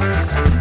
Música